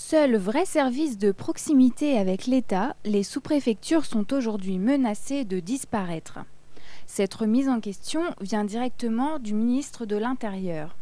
Seul vrai service de proximité avec l'État, les sous-préfectures sont aujourd'hui menacées de disparaître. Cette remise en question vient directement du ministre de l'Intérieur.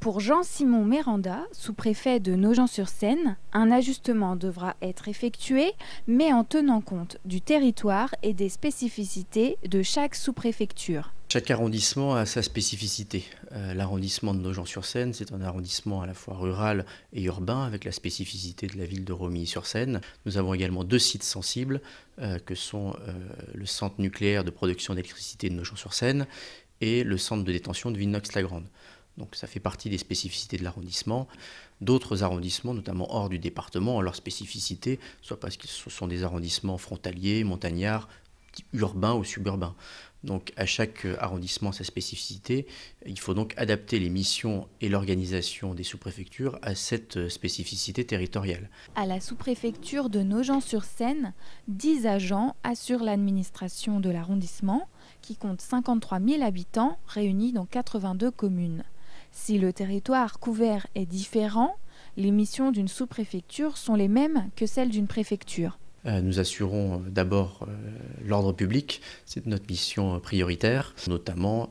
Pour Jean-Simon Méranda, sous-préfet de Nogent-sur-Seine, un ajustement devra être effectué, mais en tenant compte du territoire et des spécificités de chaque sous-préfecture. Chaque arrondissement a sa spécificité. Euh, l'arrondissement de Nogent-sur-Seine, c'est un arrondissement à la fois rural et urbain, avec la spécificité de la ville de Romilly-sur-Seine. Nous avons également deux sites sensibles, euh, que sont euh, le centre nucléaire de production d'électricité de Nogent-sur-Seine et le centre de détention de Vinox-la-Grande. Donc ça fait partie des spécificités de l'arrondissement. D'autres arrondissements, notamment hors du département, ont leur spécificité, soit parce ce sont des arrondissements frontaliers, montagnards, urbains ou suburbains. Donc à chaque arrondissement sa spécificité. Il faut donc adapter les missions et l'organisation des sous-préfectures à cette spécificité territoriale. À la sous-préfecture de Nogent-sur-Seine, 10 agents assurent l'administration de l'arrondissement qui compte 53 000 habitants réunis dans 82 communes. Si le territoire couvert est différent, les missions d'une sous-préfecture sont les mêmes que celles d'une préfecture. Euh, nous assurons euh, d'abord euh, l'ordre public, c'est notre mission prioritaire, notamment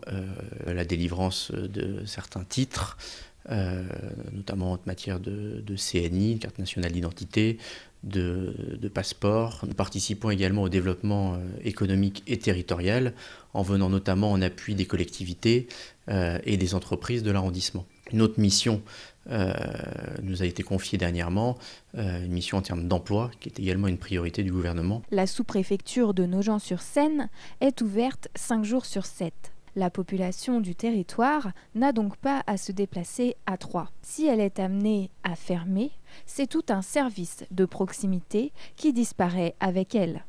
la délivrance de certains titres, notamment en matière de, CNI, carte nationale d'identité, de, de, passeport. Nous participons également au développement économique et territorial en venant notamment en appui des collectivités et des entreprises de l'arrondissement. Une autre mission euh, nous a été confiée dernièrement, euh, une mission en termes d'emploi, qui est également une priorité du gouvernement. La sous-préfecture de Nogent-sur-Seine est ouverte 5 jours sur 7. La population du territoire n'a donc pas à se déplacer à Troyes. Si elle est amenée à fermer, c'est tout un service de proximité qui disparaît avec elle.